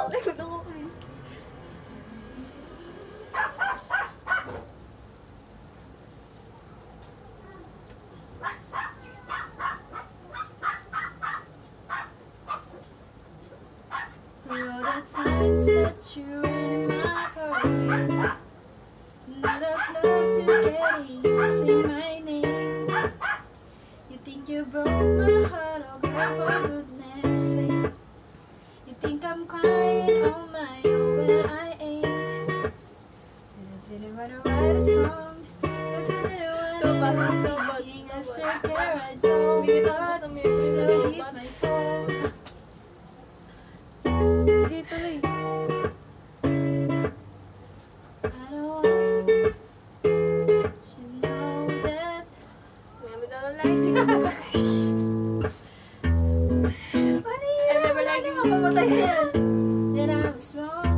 Help! Help me! That you're in my heart. Little closer getting, you say my name. You think you broke my heart, it on my own when I ain't. And I didn't want to write a song. Cause I didn't want to be thinking I still care. I don't. But still need my phone. Hindi tuloy. Paano yun? Ay, never like. Ano mamatay yan? that I was wrong.